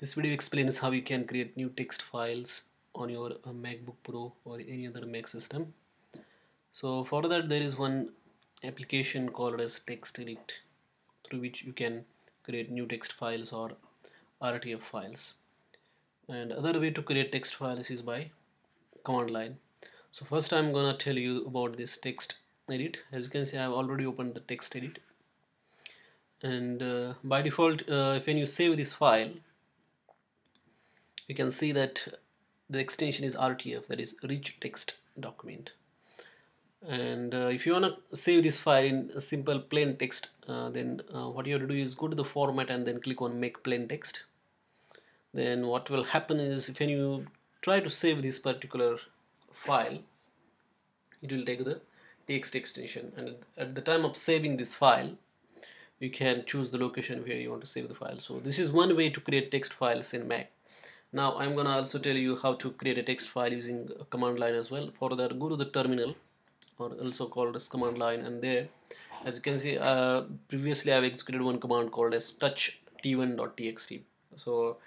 This video explains how you can create new text files on your uh, MacBook Pro or any other Mac system. So for that there is one application called as TextEdit through which you can create new text files or RTF files. And other way to create text files is by command line. So first I'm gonna tell you about this text edit. As you can see I've already opened the TextEdit and uh, by default uh, when you save this file you can see that the extension is RTF that is rich text document. And uh, if you want to save this file in simple plain text uh, then uh, what you have to do is go to the format and then click on make plain text. Then what will happen is when you try to save this particular file it will take the text extension. And at the time of saving this file you can choose the location where you want to save the file. So this is one way to create text files in Mac now I'm gonna also tell you how to create a text file using command line as well. For that go to the terminal or also called as command line and there as you can see uh, previously I've executed one command called as touch t1.txt so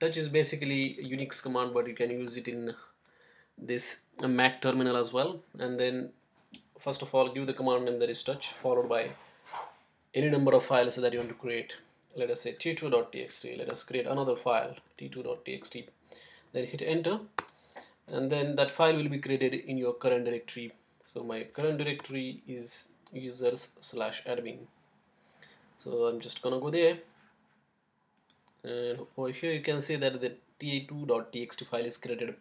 touch is basically a Unix command but you can use it in this Mac terminal as well. And then first of all give the command name that is touch followed by any number of files that you want to create let us say t2.txt let us create another file t2.txt then hit enter and then that file will be created in your current directory. So my current directory is users slash admin. So I'm just gonna go there. And over here you can see that the t2.txt file is created.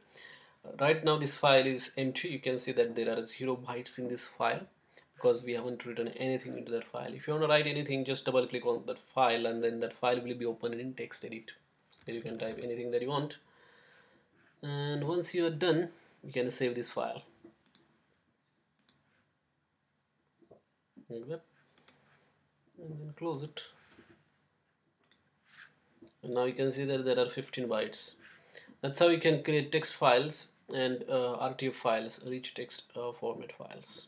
Right now this file is empty. You can see that there are zero bytes in this file because we haven't written anything into that file. If you want to write anything just double click on that file and then that file will be opened in TextEdit. Here you can type anything that you want. And once you are done you can save this file. Like that and then close it. And now you can see that there are 15 bytes. That's how you can create text files and uh, RTF files rich text uh, format files